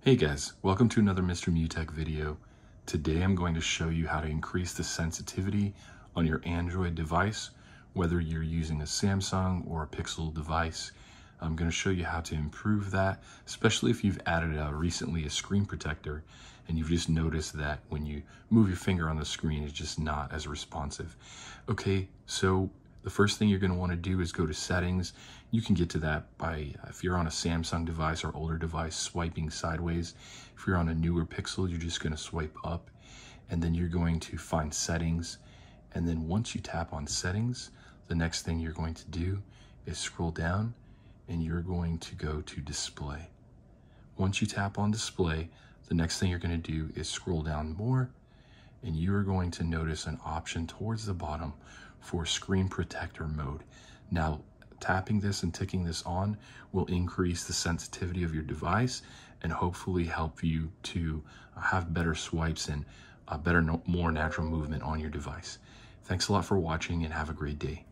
Hey guys, welcome to another Mr. Mew Tech video. Today I'm going to show you how to increase the sensitivity on your Android device, whether you're using a Samsung or a Pixel device. I'm going to show you how to improve that, especially if you've added a, recently a screen protector and you've just noticed that when you move your finger on the screen, it's just not as responsive. Okay, so the first thing you're going to want to do is go to settings. You can get to that by, if you're on a Samsung device or older device, swiping sideways. If you're on a newer Pixel, you're just going to swipe up and then you're going to find settings. And then once you tap on settings, the next thing you're going to do is scroll down and you're going to go to display. Once you tap on display, the next thing you're going to do is scroll down more and you are going to notice an option towards the bottom for screen protector mode. Now, tapping this and ticking this on will increase the sensitivity of your device and hopefully help you to have better swipes and a better, more natural movement on your device. Thanks a lot for watching and have a great day.